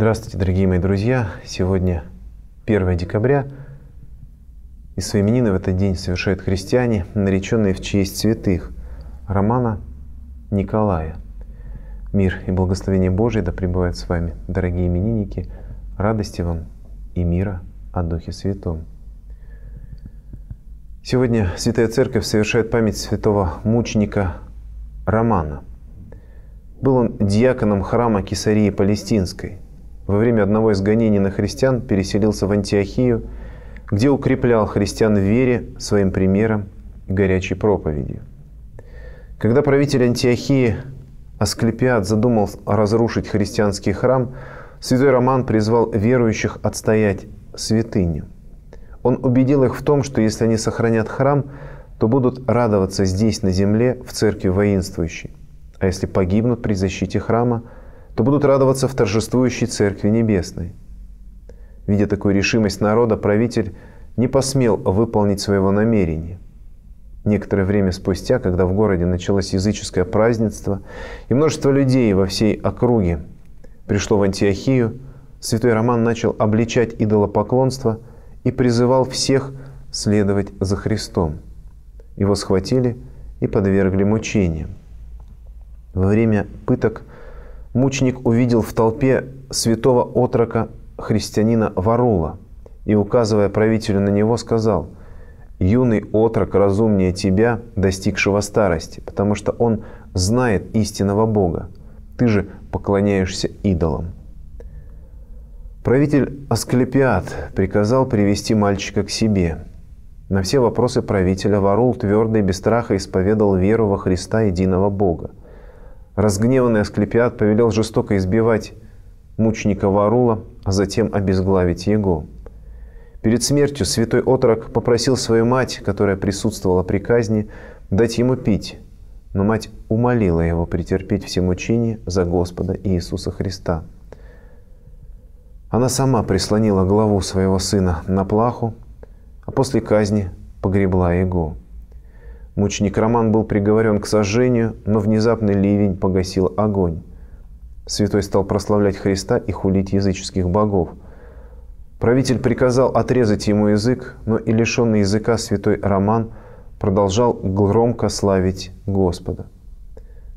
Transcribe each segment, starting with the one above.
Здравствуйте, дорогие мои друзья! Сегодня 1 декабря, и свои именины в этот день совершают христиане, нареченные в честь святых Романа Николая. Мир и благословение Божие да пребывают с вами, дорогие именинники, радости вам и мира от Духе Святом. Сегодня Святая Церковь совершает память святого мученика Романа. Был он диаконом храма Кесарии Палестинской – во время одного из гонений на христиан переселился в Антиохию, где укреплял христиан в вере своим примером и горячей проповедью. Когда правитель Антиохии Асклепиад задумал разрушить христианский храм, святой Роман призвал верующих отстоять святыню. Он убедил их в том, что если они сохранят храм, то будут радоваться здесь, на земле, в церкви воинствующей. А если погибнут при защите храма – то будут радоваться в торжествующей Церкви Небесной. Видя такую решимость народа, правитель не посмел выполнить своего намерения. Некоторое время спустя, когда в городе началось языческое празднество, и множество людей во всей округе пришло в Антиохию, святой Роман начал обличать идолопоклонство и призывал всех следовать за Христом. Его схватили и подвергли мучениям. Во время пыток мученик увидел в толпе святого отрока христианина Варула и, указывая правителю на него, сказал, «Юный отрок разумнее тебя, достигшего старости, потому что он знает истинного Бога. Ты же поклоняешься идолам». Правитель Асклепиад приказал привести мальчика к себе. На все вопросы правителя Варул твердо и без страха исповедал веру во Христа единого Бога. Разгневанный Асклепиад повелел жестоко избивать мученика Варула, а затем обезглавить его. Перед смертью святой отрок попросил свою мать, которая присутствовала при казни, дать ему пить. Но мать умолила его претерпеть все мучения за Господа Иисуса Христа. Она сама прислонила голову своего сына на плаху, а после казни погребла его. Мученик Роман был приговорен к сожжению, но внезапный ливень погасил огонь. Святой стал прославлять Христа и хулить языческих богов. Правитель приказал отрезать ему язык, но и лишенный языка святой Роман продолжал громко славить Господа.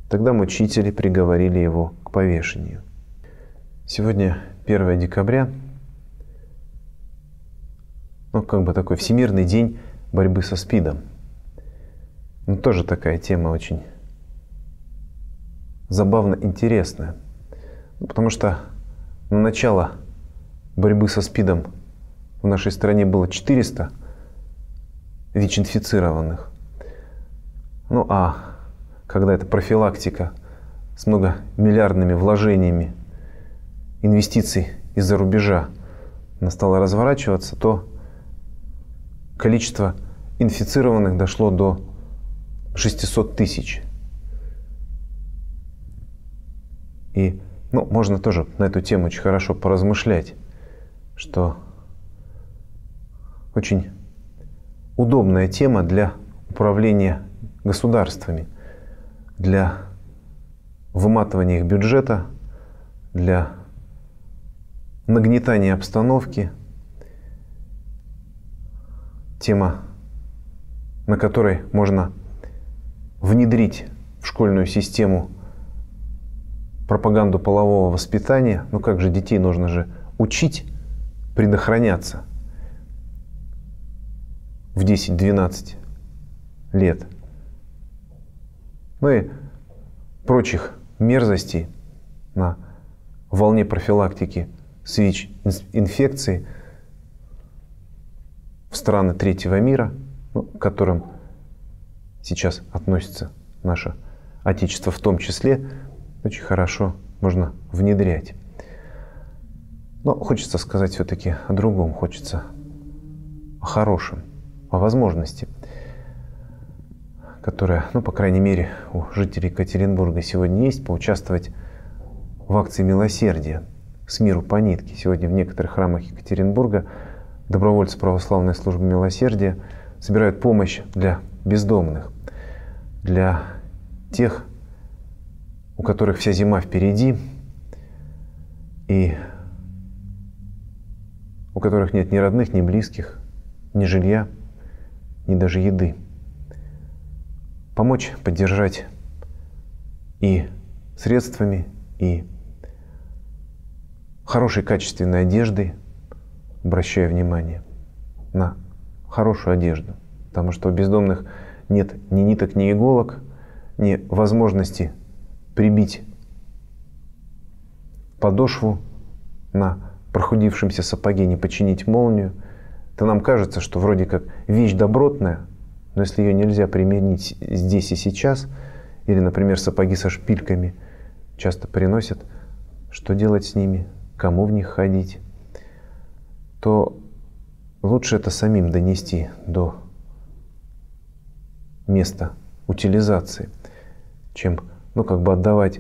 Тогда мучители приговорили его к повешению. Сегодня 1 декабря, ну как бы такой всемирный день борьбы со СПИДом – ну, тоже такая тема очень забавно интересная. Ну, потому что на начало борьбы со СПИДом в нашей стране было 400 ВИЧ-инфицированных. Ну а когда эта профилактика с многомиллиардными вложениями инвестиций из-за рубежа она стала разворачиваться, то количество инфицированных дошло до 600 тысяч. И ну, можно тоже на эту тему очень хорошо поразмышлять, что очень удобная тема для управления государствами, для выматывания их бюджета, для нагнетания обстановки. Тема, на которой можно внедрить в школьную систему пропаганду полового воспитания, ну как же детей нужно же учить предохраняться в 10-12 лет. Ну и прочих мерзостей на волне профилактики СВИЧ-инфекции в страны третьего мира, ну, которым сейчас относится наше Отечество в том числе, очень хорошо можно внедрять. Но хочется сказать все-таки о другом, хочется о хорошем, о возможности, которая, ну, по крайней мере, у жителей Екатеринбурга сегодня есть, поучаствовать в акции милосердия с миру по нитке. Сегодня в некоторых храмах Екатеринбурга добровольцы православной службы милосердия собирают помощь для бездомных для тех, у которых вся зима впереди, и которых нет ни родных, ни близких, ни жилья, ни даже еды. Помочь, поддержать и средствами, и хорошей качественной одеждой, обращая внимание на хорошую одежду. Потому что у бездомных нет ни ниток, ни иголок, ни возможности прибить подошву на прохудившемся сапоге, не починить молнию. То нам кажется, что вроде как вещь добротная, но если ее нельзя применить здесь и сейчас, или, например, сапоги со шпильками часто приносят, что делать с ними, кому в них ходить, то лучше это самим донести до места утилизации, чем ну, как бы отдавать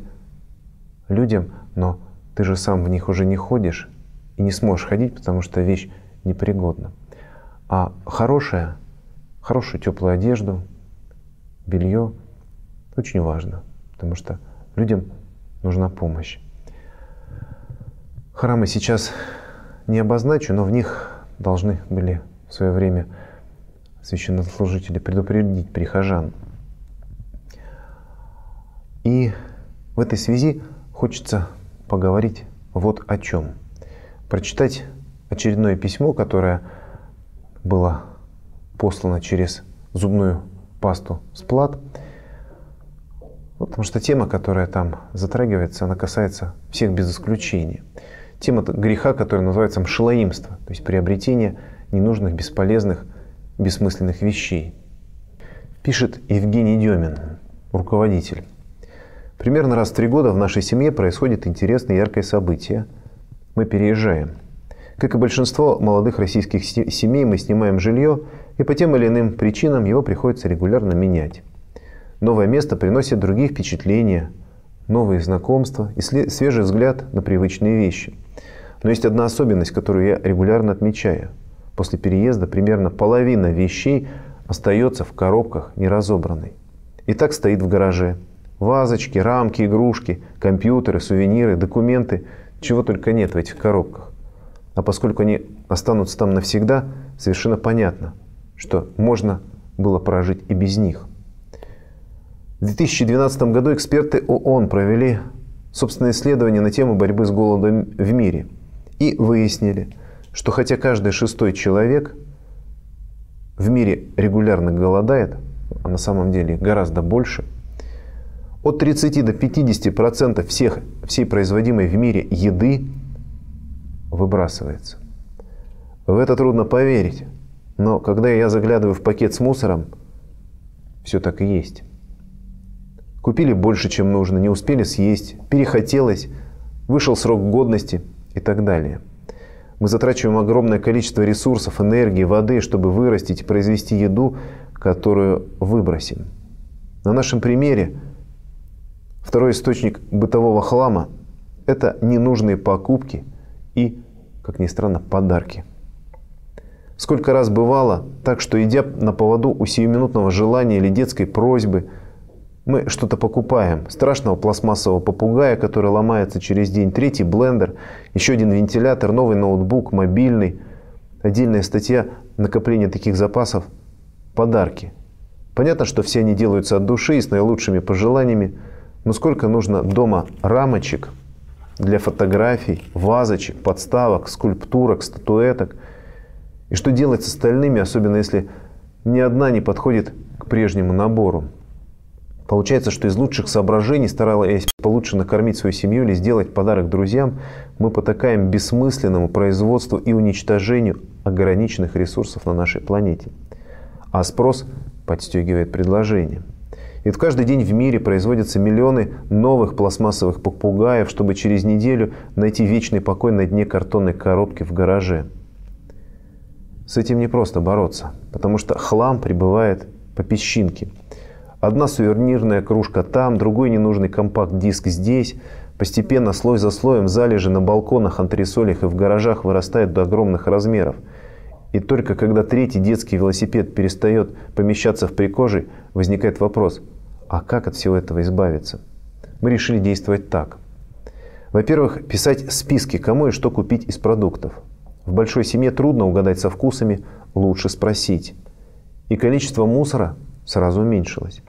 людям, но ты же сам в них уже не ходишь и не сможешь ходить, потому что вещь непригодна. А хорошая, хорошую теплую одежду, белье очень важно, потому что людям нужна помощь. Храмы сейчас не обозначу, но в них должны были в свое время священнослужители предупредить прихожан. И в этой связи хочется поговорить вот о чем. Прочитать очередное письмо, которое было послано через зубную пасту Сплат, потому что тема, которая там затрагивается, она касается всех без исключения. Тема греха, которая называется мшелоимство, то есть приобретение ненужных, бесполезных, бессмысленных вещей. Пишет Евгений Демин, руководитель. Примерно раз в три года в нашей семье происходит интересное яркое событие. Мы переезжаем. Как и большинство молодых российских семей, мы снимаем жилье, и по тем или иным причинам его приходится регулярно менять. Новое место приносит другие впечатления, новые знакомства и свежий взгляд на привычные вещи. Но есть одна особенность, которую я регулярно отмечаю. После переезда примерно половина вещей остается в коробках неразобранной. И так стоит в гараже – Вазочки, рамки, игрушки, компьютеры, сувениры, документы. Чего только нет в этих коробках. А поскольку они останутся там навсегда, совершенно понятно, что можно было прожить и без них. В 2012 году эксперты ООН провели собственное исследование на тему борьбы с голодом в мире и выяснили, что хотя каждый шестой человек в мире регулярно голодает, а на самом деле гораздо больше – от 30 до 50% всех, всей производимой в мире еды выбрасывается. В это трудно поверить. Но когда я заглядываю в пакет с мусором, все так и есть. Купили больше, чем нужно, не успели съесть, перехотелось, вышел срок годности и так далее. Мы затрачиваем огромное количество ресурсов, энергии, воды, чтобы вырастить и произвести еду, которую выбросим. На нашем примере – Второй источник бытового хлама – это ненужные покупки и, как ни странно, подарки. Сколько раз бывало так, что идя на поводу у сиюминутного желания или детской просьбы, мы что-то покупаем. Страшного пластмассового попугая, который ломается через день, третий блендер, еще один вентилятор, новый ноутбук, мобильный. Отдельная статья накопления таких запасов – подарки. Понятно, что все они делаются от души и с наилучшими пожеланиями – но сколько нужно дома рамочек для фотографий, вазочек, подставок, скульптурок, статуэток? И что делать с остальными, особенно если ни одна не подходит к прежнему набору? Получается, что из лучших соображений, стараясь получше накормить свою семью или сделать подарок друзьям, мы потакаем бессмысленному производству и уничтожению ограниченных ресурсов на нашей планете. А спрос подстегивает предложение – и вот каждый день в мире производятся миллионы новых пластмассовых попугаев, чтобы через неделю найти вечный покой на дне картонной коробки в гараже. С этим не просто бороться, потому что хлам прибывает по песчинке. Одна сувенирная кружка там, другой ненужный компакт-диск здесь. Постепенно, слой за слоем, залежи на балконах, антресолях и в гаражах вырастают до огромных размеров – и только когда третий детский велосипед перестает помещаться в прикожей, возникает вопрос, а как от всего этого избавиться? Мы решили действовать так. Во-первых, писать списки, кому и что купить из продуктов. В большой семье трудно угадать со вкусами, лучше спросить. И количество мусора сразу уменьшилось.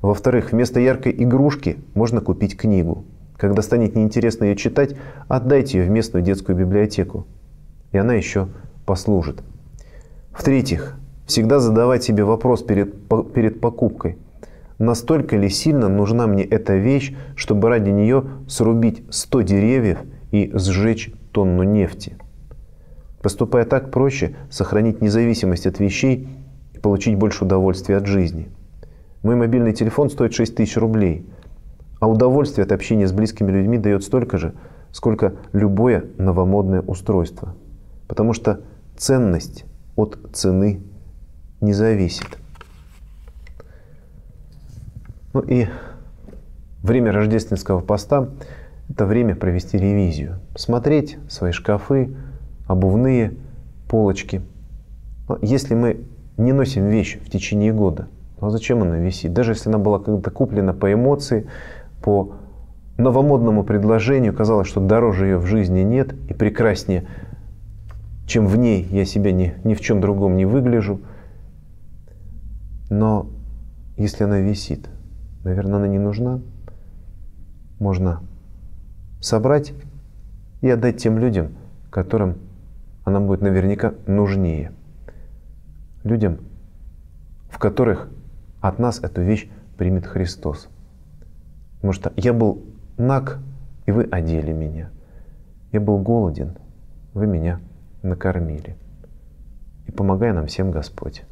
Во-вторых, вместо яркой игрушки можно купить книгу. Когда станет неинтересно ее читать, отдайте ее в местную детскую библиотеку. И она еще послужит. В-третьих, всегда задавать себе вопрос перед, перед покупкой. Настолько ли сильно нужна мне эта вещь, чтобы ради нее срубить 100 деревьев и сжечь тонну нефти? Поступая так, проще сохранить независимость от вещей и получить больше удовольствия от жизни. Мой мобильный телефон стоит 6 тысяч рублей, а удовольствие от общения с близкими людьми дает столько же, сколько любое новомодное устройство. Потому что ценность от цены не зависит. Ну и время рождественского поста – это время провести ревизию. Смотреть свои шкафы, обувные полочки. Но если мы не носим вещь в течение года, ну а зачем она висит? Даже если она была когда-то куплена по эмоции, по новомодному предложению, казалось, что дороже ее в жизни нет и прекраснее, чем в ней я себя ни, ни в чем другом не выгляжу. Но если она висит, наверное, она не нужна. Можно собрать и отдать тем людям, которым она будет наверняка нужнее. Людям, в которых от нас эту вещь примет Христос. Потому что я был наг, и вы одели меня. Я был голоден, вы меня накормили. И помогай нам всем Господь.